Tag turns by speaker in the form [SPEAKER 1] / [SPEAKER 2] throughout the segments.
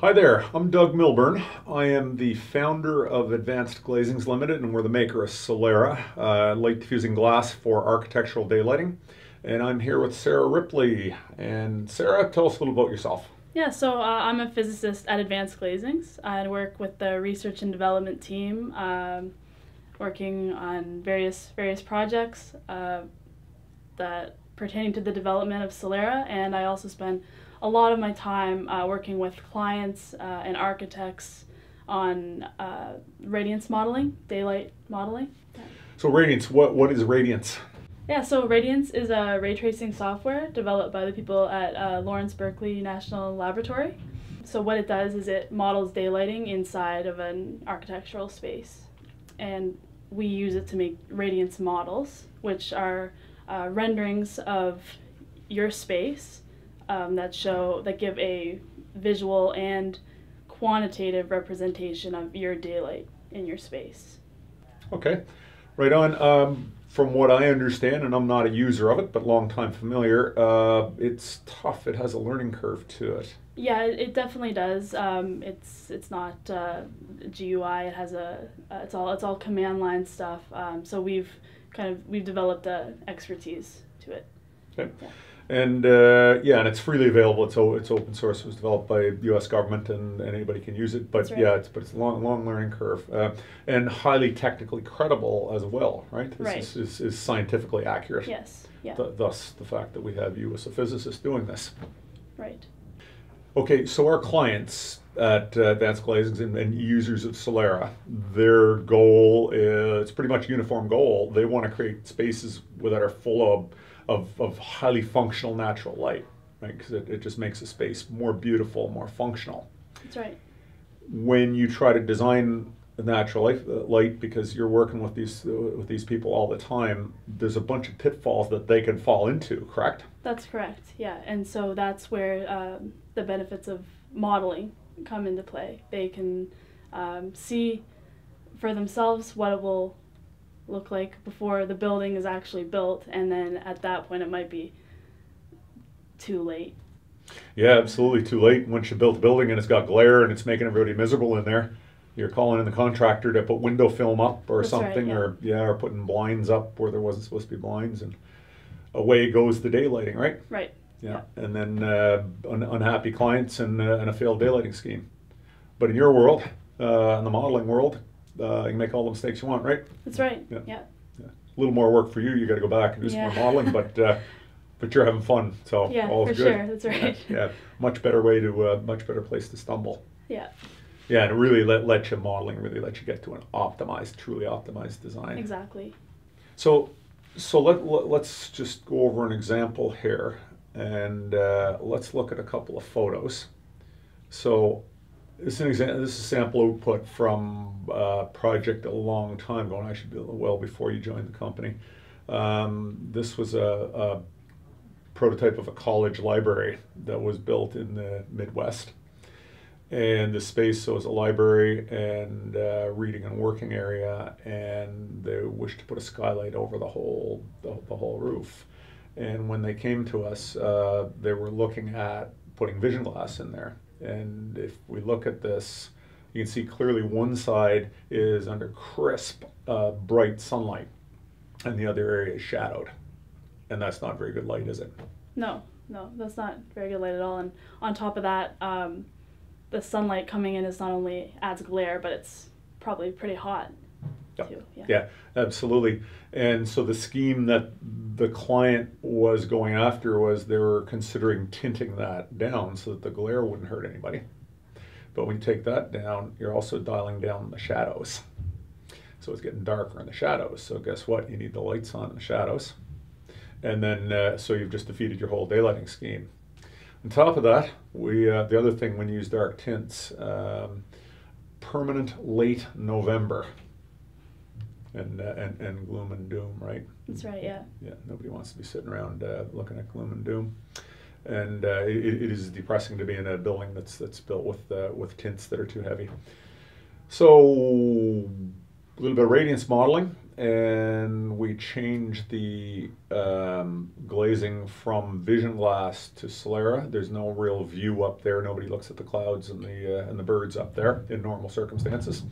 [SPEAKER 1] Hi there, I'm Doug Milburn. I am the founder of Advanced Glazings Limited, and we're the maker of Solera, uh, light diffusing glass for architectural daylighting. And I'm here with Sara Ripley. And Sara, tell us a little about yourself.
[SPEAKER 2] Yeah, so uh, I'm a physicist at Advanced Glazings. I work with the research and development team, um, working on various various projects uh, that pertaining to the development of Solera, and I also spend a lot of my time uh, working with clients uh, and architects on uh, radiance modeling, daylight modeling.
[SPEAKER 1] So radiance, what, what is radiance?
[SPEAKER 2] Yeah, so Radiance is a ray tracing software developed by the people at uh, Lawrence Berkeley National Laboratory. So what it does is it models daylighting inside of an architectural space. And we use it to make radiance models, which are uh, renderings of your space um, that show that give a visual and quantitative representation of your daylight in your space.
[SPEAKER 1] Okay, right on. Um, from what I understand, and I'm not a user of it, but long time familiar, uh, it's tough. It has a learning curve to it.
[SPEAKER 2] Yeah, it definitely does. Um, it's it's not uh, GUI. It has a uh, it's all it's all command line stuff. Um, so we've kind of we've developed a expertise to it.
[SPEAKER 1] Okay. Yeah. And uh, yeah, and it's freely available. It's it's open source. It was developed by the U.S. government, and, anybody can use it. But right. yeah, it's but it's a long long learning curve, uh, and highly technically credible as well. Right. This
[SPEAKER 2] right.
[SPEAKER 1] Is, is, is scientifically accurate.
[SPEAKER 2] Yes. Yeah.
[SPEAKER 1] Th- thus, the fact that we have you as a physicist doing this.
[SPEAKER 2] Right.
[SPEAKER 1] Okay, so our clients at uh, Advanced Glazings and, and, users of Solera, their goal is it's pretty much a uniform goal. They want to create spaces that are full of of, of highly functional natural light, right? Because it, it just makes a space more beautiful, more functional.
[SPEAKER 2] That's right.
[SPEAKER 1] When you try to design natural light, uh, light because you're working with these with these people all the time, there's a bunch of pitfalls that they can fall into. Correct?
[SPEAKER 2] That's correct. Yeah, and so that's where um, the benefits of modeling come into play. They can um, see for themselves what it will look like before the building is actually built, and then at that point it might be too late.
[SPEAKER 1] Yeah, absolutely too late. Once you build the building and it's got glare and it's making everybody miserable in there, you're calling in the contractor to put window film up or
[SPEAKER 2] That's
[SPEAKER 1] something,
[SPEAKER 2] right, yeah.
[SPEAKER 1] or yeah, or putting blinds up where there wasn't supposed to be blinds, and away goes the daylighting, right?
[SPEAKER 2] Right.
[SPEAKER 1] Yeah, yeah. and then uh, un- unhappy clients and, uh, and a failed daylighting scheme. But in your world, uh, in the modeling world, uh, you can make all the mistakes you want, right?
[SPEAKER 2] That's right. Yeah. yeah.
[SPEAKER 1] yeah. A little more work for you. You got to go back and do
[SPEAKER 2] yeah.
[SPEAKER 1] some more modeling, but uh, but you're having fun, so
[SPEAKER 2] yeah,
[SPEAKER 1] all's
[SPEAKER 2] for
[SPEAKER 1] good.
[SPEAKER 2] sure. That's right.
[SPEAKER 1] Yeah, much better way to uh, much better place to stumble.
[SPEAKER 2] Yeah.
[SPEAKER 1] Yeah, and really let let you modeling really let you get to an optimized, truly optimized design.
[SPEAKER 2] Exactly.
[SPEAKER 1] So so let, let us just go over an example here, and uh, let's look at a couple of photos. So this is an example. This is sample output from a project a long time ago, and actually well before you joined the company. Um, this was a, a, prototype of a college library that was built in the Midwest, and the space so was a library and uh, reading and working area, and they wished to put a skylight over the whole the, the whole roof. And when they came to us, uh, they were looking at putting vision glass in there and if we look at this, you can see clearly one side is under crisp, uh, bright sunlight, and the other area is shadowed. And that's not very good light, is it?
[SPEAKER 2] No, no, that's not very good light at all. And on top of that, um, the sunlight coming in is not only adds glare, but it's probably pretty hot. Too.
[SPEAKER 1] Yeah. yeah, absolutely. And so the scheme that the client was going after was they were considering tinting that down so that the glare wouldn't hurt anybody. But when you take that down, you're also dialing down the shadows. So it's getting darker in the shadows. So guess what? You need the lights on in the shadows. And then, uh, so you've just defeated your whole daylighting scheme. On top of that, we uh, the other thing when you use dark tints, um, permanent late November and, uh, and and gloom and doom, right?
[SPEAKER 2] That's right. Yeah.
[SPEAKER 1] Yeah. Nobody wants to be sitting around uh, looking at gloom and doom, and uh, it, it is depressing to be in a building that's that's built with uh, with tints that are too heavy. So a little bit of radiance modeling, and we changed the um, glazing from Vision Glass to Solera. There's no real view up there. Nobody looks at the clouds and the uh, and the birds up there in normal circumstances.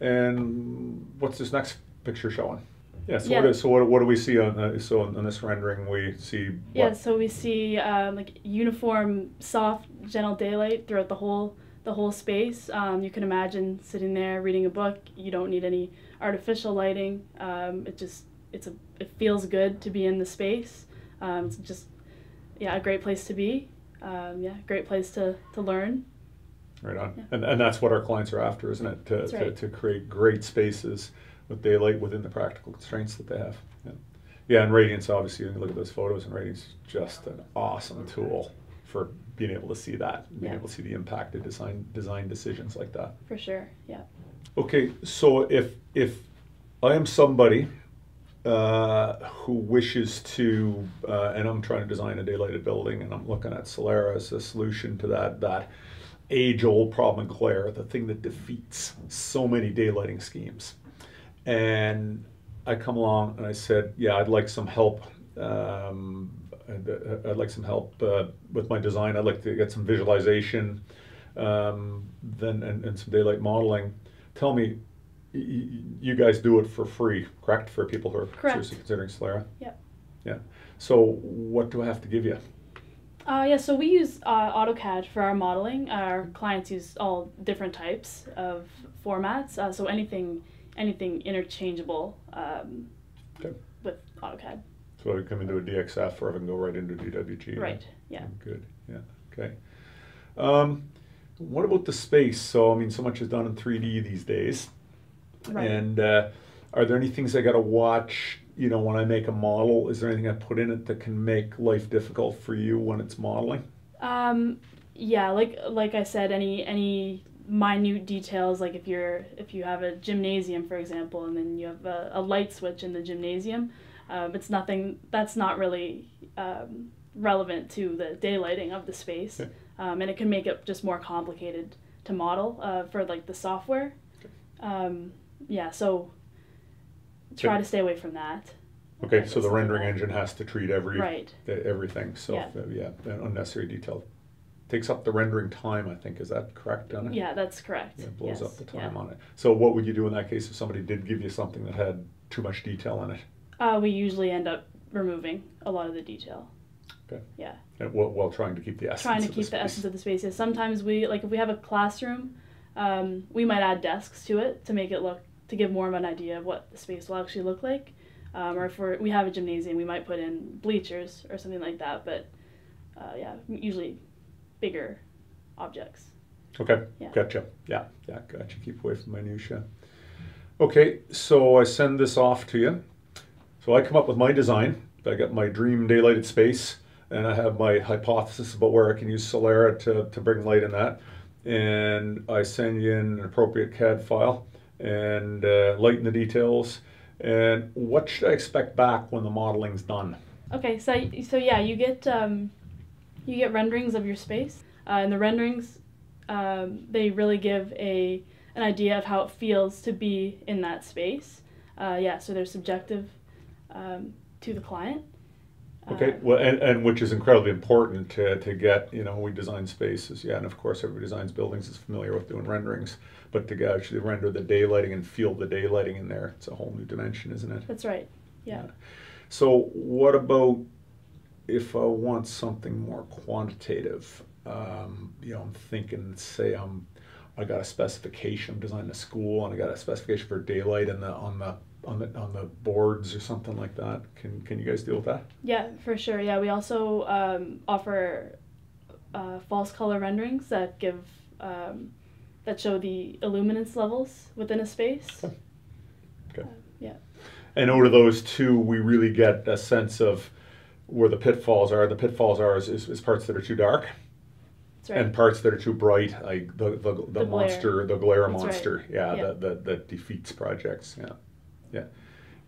[SPEAKER 1] And what's this next picture showing? Yeah. So,
[SPEAKER 2] Yeah.
[SPEAKER 1] What, is, so what, what do we see on uh, so on this rendering? We see what?
[SPEAKER 2] Yeah, so we see um, like uniform, soft, gentle daylight throughout the whole the whole space. Um, you can imagine sitting there reading a book. You don't need any artificial lighting. Um, it just it's a it feels good to be in the space. Um, it's just yeah a great place to be. Um, yeah, great place to to learn.
[SPEAKER 1] Right on.
[SPEAKER 2] Yeah.
[SPEAKER 1] And, and that's what our clients are after, isn't it? To,
[SPEAKER 2] That's
[SPEAKER 1] to, to create great spaces with daylight within the practical constraints that they have. Yeah, yeah and Radiance, obviously, you look at those photos, and Radiance is just an awesome tool for being able to see that, being
[SPEAKER 2] Yeah.
[SPEAKER 1] able to see the impact of design, design decisions like that.
[SPEAKER 2] For sure. Yeah.
[SPEAKER 1] Okay, so if, if I am somebody uh, who wishes to, uh, and I'm trying to design a daylighted building, and I'm looking at Solera as a solution to that that age-old problem glare, the thing that defeats so many daylighting schemes. And I come along and I said, yeah, I'd like some help. Um, I'd, uh, I'd like some help uh, with my design. I'd like to get some visualization, um, then and, and some daylight modeling. Tell me, you guys do it for free, correct? For people who are
[SPEAKER 2] Correct.
[SPEAKER 1] seriously considering Solera.
[SPEAKER 2] Yep.
[SPEAKER 1] Yeah. So what do I have to give you?
[SPEAKER 2] Uh, yeah, so we use uh, AutoCAD for our modeling. Our clients use all different types of formats, uh, so anything anything interchangeable um,
[SPEAKER 1] Okay.
[SPEAKER 2] with AutoCAD.
[SPEAKER 1] So I can come into a DXF or I can go right into DWG.
[SPEAKER 2] Right. Yeah.
[SPEAKER 1] Good. Yeah. Okay. Um, what about the space? So I mean, so much is done in 3D these days.
[SPEAKER 2] Right.
[SPEAKER 1] And uh, are there any things I got to watch? You know, when I make a model, is there anything I put in it that can make life difficult for you when it's modeling?
[SPEAKER 2] Um, yeah, like like I said, any any minute details, like if you're if you have a gymnasium, for example, and then you have a, a light switch in the gymnasium, um, it's nothing. That's not really um, relevant to the daylighting of the space,
[SPEAKER 1] Okay.
[SPEAKER 2] um, and it can make it just more complicated to model uh, for like the software.
[SPEAKER 1] Okay.
[SPEAKER 2] Um, yeah, so try
[SPEAKER 1] Okay.
[SPEAKER 2] to stay away from that.
[SPEAKER 1] Okay, so the rendering engine has to treat every
[SPEAKER 2] Right.
[SPEAKER 1] everything. So
[SPEAKER 2] Yeah.
[SPEAKER 1] yeah, unnecessary detail takes up the rendering time. I think is that correct, Donna?
[SPEAKER 2] Yeah, that's correct.
[SPEAKER 1] Yeah, it blows
[SPEAKER 2] yes.
[SPEAKER 1] up the time
[SPEAKER 2] yeah.
[SPEAKER 1] on it. So what would you do in that case if somebody did give you something that had too much detail in it?
[SPEAKER 2] Uh, we usually end up removing a lot of the detail.
[SPEAKER 1] Okay.
[SPEAKER 2] Yeah.
[SPEAKER 1] And while, while trying to keep the essence.
[SPEAKER 2] Trying to
[SPEAKER 1] of
[SPEAKER 2] keep the,
[SPEAKER 1] space.
[SPEAKER 2] essence of the space. Yes, sometimes we like if we have a classroom, um, we might add desks to it to make it look to give more of an idea of what the space will actually look like. Um, or if we're, we have a gymnasium, we might put in bleachers or something like that. But uh, yeah, usually bigger objects.
[SPEAKER 1] Okay,
[SPEAKER 2] Yeah.
[SPEAKER 1] gotcha. Yeah, yeah, gotcha. Keep away from minutia. Okay, so I send this off to you. So I come up with my design. I got my dream daylighted space, and I have my hypothesis about where I can use Solera to, to bring light in that. And I send you in an appropriate CAD file and uh, lighten the details. And what should I expect back when the modeling's done?
[SPEAKER 2] Okay, so so yeah, you get um, you get renderings of your space, uh, and the renderings um, they really give a an idea of how it feels to be in that space. Uh, yeah, so they're subjective um, to the client.
[SPEAKER 1] Okay,
[SPEAKER 2] Uh,
[SPEAKER 1] well, and, and which is incredibly important to, to get, you know, we design spaces, yeah, and of course, everybody designs buildings is familiar with doing renderings, but to actually render the daylighting and feel the daylighting in there, it's a whole new dimension, isn't it?
[SPEAKER 2] that's right. Yeah.
[SPEAKER 1] So what about if I want something more quantitative? Um, you know, I'm thinking, say I'm, I got a specification, I'm designing a school, and I got a specification for daylight in the, on the, on the, on the boards or something like that. Can, can you guys deal with that?
[SPEAKER 2] Yeah, for sure. Yeah, we also um, offer uh, false color renderings that give um, that show the illuminance levels within a space.
[SPEAKER 1] Okay. Okay.
[SPEAKER 2] Uh, yeah.
[SPEAKER 1] And out of those two, we really get a sense of where the pitfalls are. The pitfalls are is, is, is parts that are too dark
[SPEAKER 2] right.
[SPEAKER 1] and parts that are too bright, like the the, the,
[SPEAKER 2] The glare.
[SPEAKER 1] monster, the glare
[SPEAKER 2] That's right.
[SPEAKER 1] monster. Yeah,
[SPEAKER 2] Yeah.
[SPEAKER 1] That, that that defeats projects. Yeah, yeah.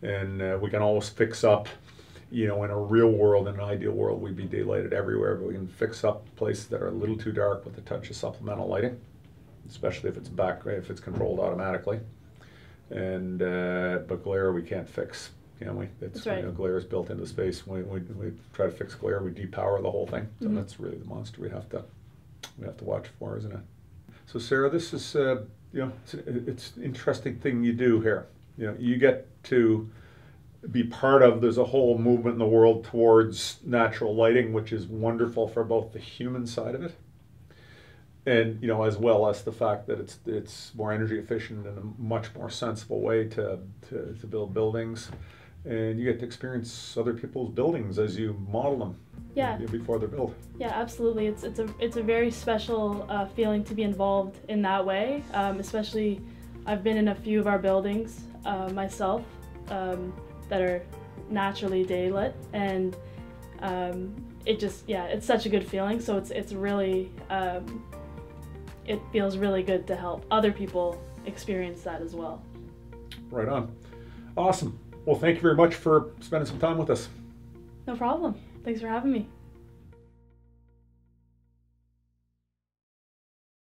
[SPEAKER 1] And uh, we can always fix up. You know, in a real world, in an ideal world, we'd be daylighted everywhere, but we can fix up places that are a little too dark with a touch of supplemental lighting, especially if it's back if it's controlled automatically. And uh, but glare we can't fix, can we? It's,
[SPEAKER 2] That's right.
[SPEAKER 1] You know, glare is built into space. When we, we try to fix glare, we depower the whole thing. So
[SPEAKER 2] Mhm.
[SPEAKER 1] that's really the monster we have to we have to watch for, isn't it? So Sara, this is uh, you know it's, it's an interesting thing you do here. You know, you get to be part of. There's a whole movement in the world towards natural lighting, which is wonderful for both the human side of it, and you know, as well as the fact that it's it's more energy efficient and a much more sensible way to to, to build buildings. And you get to experience other people's buildings as you model them
[SPEAKER 2] Yeah.
[SPEAKER 1] before they're built.
[SPEAKER 2] Yeah, absolutely. It's it's a it's a very special uh, feeling to be involved in that way. Um, especially, I've been in a few of our buildings uh, myself um, that are naturally daylit, and um, it just yeah, it's such a good feeling. So it's it's really um, it feels really good to help other people experience that as well.
[SPEAKER 1] Right on. Awesome. Well, thank you very much for spending some time with us.
[SPEAKER 2] No problem. Thanks for having me.